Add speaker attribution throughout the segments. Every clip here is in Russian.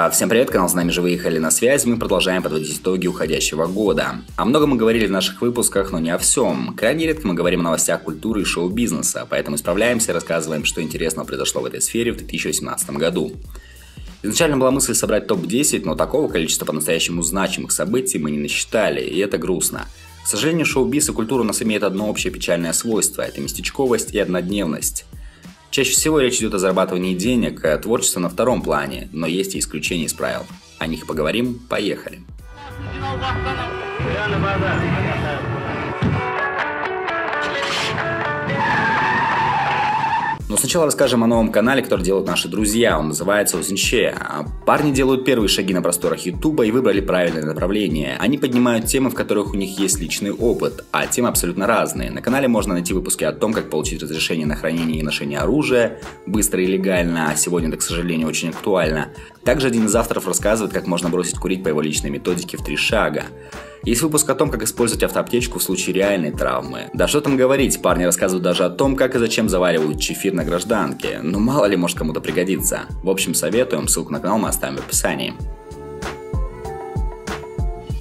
Speaker 1: А, всем привет, канал «С нами же выехали на связь». Мы продолжаем подводить итоги уходящего года. О многом мы говорили в наших выпусках, но не о всем. Крайне редко мы говорим о новостях культуры и шоу-бизнеса, поэтому исправляемся и рассказываем, что интересного произошло в этой сфере в 2018 году. Изначально была мысль собрать топ-10, но такого количества по-настоящему значимых событий мы не насчитали, и это грустно. К сожалению, шоу-биз и культура у нас имеет одно общее печальное свойство – это местечковость и однодневность. Чаще всего речь идет о зарабатывании денег, а творчество на втором плане, но есть и исключения из правил. О них поговорим, поехали. Но сначала расскажем о новом канале, который делают наши друзья. Он называется Узенче. Парни делают первые шаги на просторах Ютуба и выбрали правильное направление. Они поднимают темы, в которых у них есть личный опыт, а темы абсолютно разные. На канале можно найти выпуски о том, как получить разрешение на хранение и ношение оружия, быстро и легально, а сегодня это, к сожалению, очень актуально. Также один из авторов рассказывает, как можно бросить курить по его личной методике в три шага. Есть выпуск о том, как использовать автоаптечку в случае реальной травмы. Да что там говорить, парни рассказывают даже о том, как и зачем заваривают чефир на гражданке. Ну мало ли может кому-то пригодиться. В общем, советуем, ссылку на канал мы оставим в описании.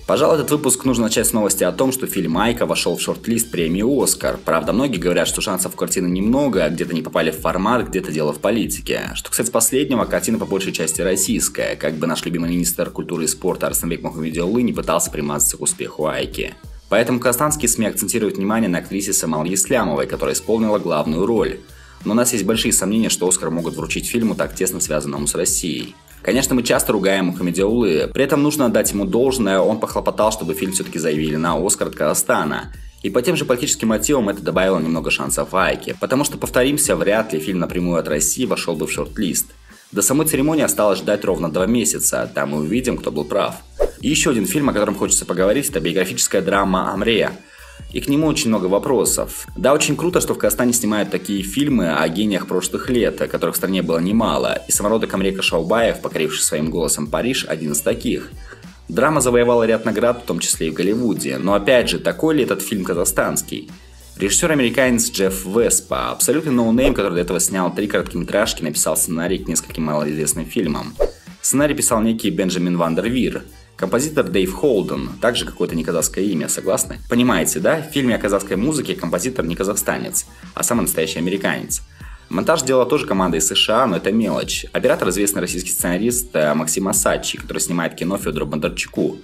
Speaker 1: Пожалуй, этот выпуск нужно начать с новости о том, что фильм «Айка» вошел в шорт-лист премии «Оскар». Правда, многие говорят, что шансов картины немного, а где-то не попали в формат, где-то дело в политике. Что, кстати, последнего, картина по большей части российская, как бы наш любимый министр культуры и спорта Арсенбек Мухаммедиоллы не пытался примазаться к успеху «Айки». Поэтому казахстанские СМИ акцентируют внимание на актрисе Самал Ислямовой, которая исполнила главную роль. Но у нас есть большие сомнения, что Оскар могут вручить фильму, так тесно связанному с Россией. Конечно, мы часто ругаем Мухаммедиаулы, при этом нужно отдать ему должное, он похлопотал, чтобы фильм все-таки заявили на Оскар от Казахстана. И по тем же политическим мотивам это добавило немного шансов Айке, потому что, повторимся, вряд ли фильм напрямую от России вошел бы в шорт-лист. До самой церемонии осталось ждать ровно два месяца, там мы увидим, кто был прав. И еще один фильм, о котором хочется поговорить, это биографическая драма «Амре», и к нему очень много вопросов. Да, очень круто, что в Казахстане снимают такие фильмы о гениях прошлых лет, которых в стране было немало, и самородок Амре Кашаубаев, покоривший своим голосом Париж, один из таких. Драма завоевала ряд наград, в том числе и в Голливуде, но опять же, такой ли этот фильм казахстанский? Режиссер-американец Джефф Веспа, абсолютный ноунейм, который до этого снял три короткометражки, написал сценарий к нескольким малоизвестным фильмам. Сценарий писал некий Бенджамин Вандервир, Композитор Дэйв Холден, также какое-то неказахское имя, согласны? Понимаете, да? В фильме о казахской музыке композитор не казахстанец, а самый настоящий американец. Монтаж делала тоже команда из США, но это мелочь. Оператор известный российский сценарист э, Максим Асачи, который снимает кино Федору Бондарчуку.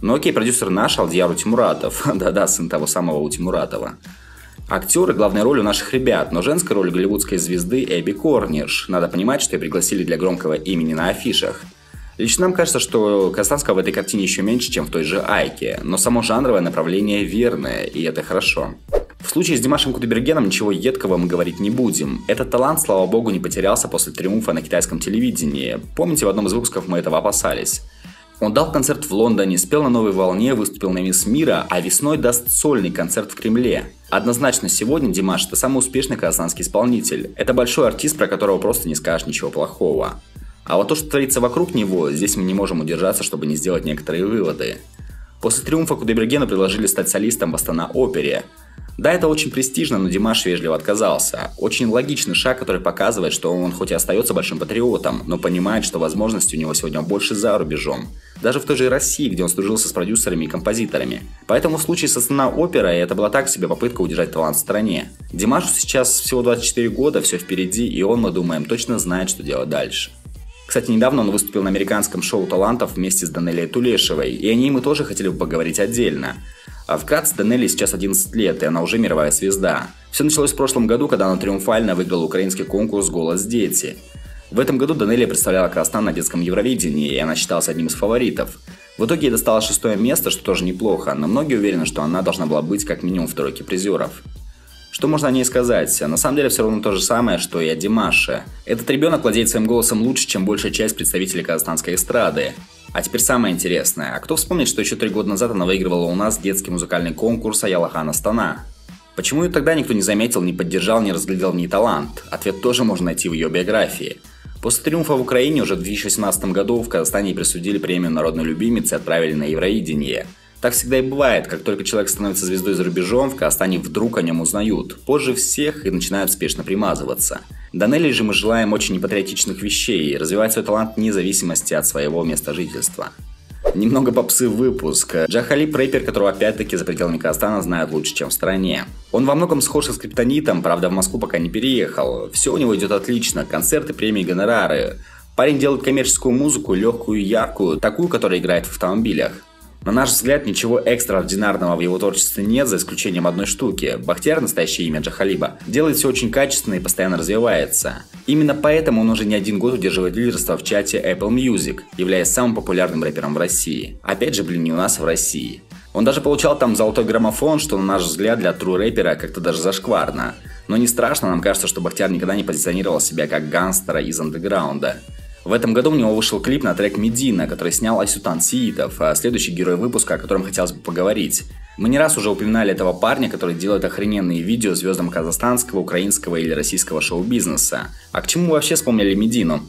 Speaker 1: Ну окей, продюсер наш Алдияр Утимуратов. Да-да, сын того самого Утимуратова. Актеры главной роли у наших ребят, но женская роль голливудской звезды Эбби Корниш. Надо понимать, что ее пригласили для громкого имени на афишах. Лично нам кажется, что Казанского в этой картине еще меньше, чем в той же Айке, но само жанровое направление верное, и это хорошо. В случае с Димашем Кудайбергеном ничего едкого мы говорить не будем. Этот талант, слава богу, не потерялся после триумфа на китайском телевидении. Помните, в одном из выпусков мы этого опасались. Он дал концерт в Лондоне, спел на новой волне, выступил на Мисс Мира, а весной даст сольный концерт в Кремле. Однозначно сегодня Димаш – это самый успешный казахстанский исполнитель. Это большой артист, про которого просто не скажешь ничего плохого. А вот то, что творится вокруг него, здесь мы не можем удержаться, чтобы не сделать некоторые выводы. После триумфа Кудайбергена предложили стать солистом в Астана-опере. Да, это очень престижно, но Димаш вежливо отказался. Очень логичный шаг, который показывает, что он хоть и остается большим патриотом, но понимает, что возможности у него сегодня больше за рубежом. Даже в той же России, где он служился с продюсерами и композиторами. Поэтому в случае с Астана-оперой это была так себе попытка удержать талант в стране. Димашу сейчас всего 24 года, все впереди, и он, мы думаем, точно знает, что делать дальше. Кстати, недавно он выступил на американском шоу талантов вместе с Данелией Тулешевой, и о ней мы тоже хотели бы поговорить отдельно. А вкратце, Данелли сейчас 11 лет, и она уже мировая звезда. Все началось в прошлом году, когда она триумфально выиграла украинский конкурс «Голос дети». В этом году Данелия представляла Казахстан на детском Евровидении, и она считалась одним из фаворитов. В итоге ей досталось шестое место, что тоже неплохо, но многие уверены, что она должна была быть как минимум в тройке призеров. Что можно о ней сказать? На самом деле все равно то же самое, что и о Димаше. Этот ребенок владеет своим голосом лучше, чем большая часть представителей казахстанской эстрады. А теперь самое интересное. А кто вспомнит, что еще три года назад она выигрывала у нас детский музыкальный конкурс Аялахана Стана? Почему ее тогда никто не заметил, не поддержал, не разглядел в ней талант? Ответ тоже можно найти в ее биографии. После триумфа в Украине уже в 2018 году в Казахстане присудили премию «Народной любимец» и отправили на Евровидение – Так всегда и бывает, как только человек становится звездой за рубежом, в Казахстане вдруг о нем узнают. Позже всех и начинают спешно примазываться. Данелли же мы желаем очень непатриотичных вещей, развивать свой талант вне зависимости от своего места жительства. Немного попсы выпуск. Джахалип рэпер, которого опять-таки за пределами Казахстана знают лучше, чем в стране. Он во многом схож с криптонитом, правда в Москву пока не переехал. Все у него идет отлично, концерты, премии, гонорары. Парень делает коммерческую музыку, легкую и яркую, такую, которая играет в автомобилях. На наш взгляд, ничего экстраординарного в его творчестве нет, за исключением одной штуки. Бахтияр, настоящее имя Джахалиба, делает все очень качественно и постоянно развивается. Именно поэтому он уже не один год удерживает лидерство в чате Apple Music, являясь самым популярным рэпером в России. Опять же, блин, не у нас, а в России. Он даже получал там золотой граммофон, что на наш взгляд для тру рэпера как-то даже зашкварно. Но не страшно, нам кажется, что Бахтияр никогда не позиционировал себя как гангстера из андеграунда. В этом году у него вышел клип на трек «Медина», который снял Асютан Сиитов, а следующий герой выпуска, о котором хотелось бы поговорить. Мы не раз уже упоминали этого парня, который делает охрененные видео звездам казахстанского, украинского или российского шоу-бизнеса. А к чему вообще вспомнили Медину?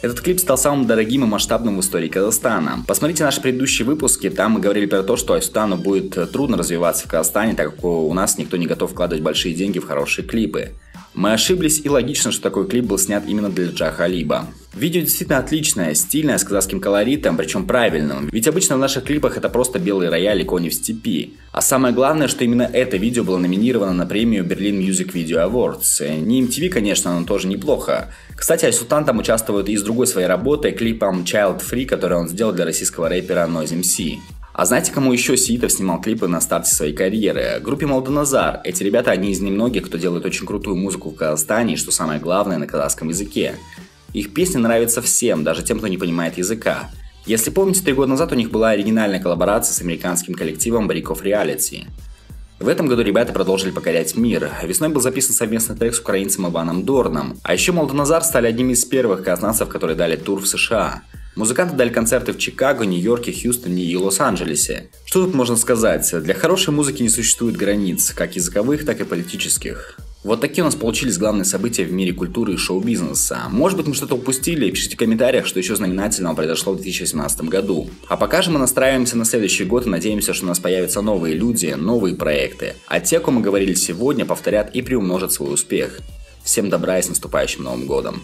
Speaker 1: Этот клип стал самым дорогим и масштабным в истории Казахстана. Посмотрите наши предыдущие выпуски, там мы говорили про то, что Айсутану будет трудно развиваться в Казахстане, так как у нас никто не готов вкладывать большие деньги в хорошие клипы. Мы ошиблись и логично, что такой клип был снят именно для Джаха Алиба. Видео действительно отличное, стильное, с казахским колоритом, причем правильным. Ведь обычно в наших клипах это просто белый рояль и кони в степи. А самое главное, что именно это видео было номинировано на премию Berlin Music Video Awards. Не MTV, конечно, но тоже неплохо. Кстати, Айсултан там участвует и с другой своей работой, клипом Child Free, который он сделал для российского рэпера Noise MC. А знаете, кому еще Сиитов снимал клипы на старте своей карьеры? Группе Молдоназар. Эти ребята одни из немногих, кто делает очень крутую музыку в Казахстане и, что самое главное, на казахском языке. Их песни нравятся всем, даже тем, кто не понимает языка. Если помните, три года назад у них была оригинальная коллаборация с американским коллективом Brick of Reality. В этом году ребята продолжили покорять мир. Весной был записан совместный трек с украинцем Иваном Дорном. А еще Молдоназар стали одними из первых казнадцев, которые дали тур в США. Музыканты дали концерты в Чикаго, Нью-Йорке, Хьюстоне и Лос-Анджелесе. Что тут можно сказать? Для хорошей музыки не существует границ, как языковых, так и политических. Вот такие у нас получились главные события в мире культуры и шоу-бизнеса. Может быть мы что-то упустили, пишите в комментариях, что еще знаменательного произошло в 2018 году. А пока же мы настраиваемся на следующий год и надеемся, что у нас появятся новые люди, новые проекты. А те, о ком мы говорили сегодня, повторят и приумножат свой успех. Всем добра и с наступающим Новым Годом!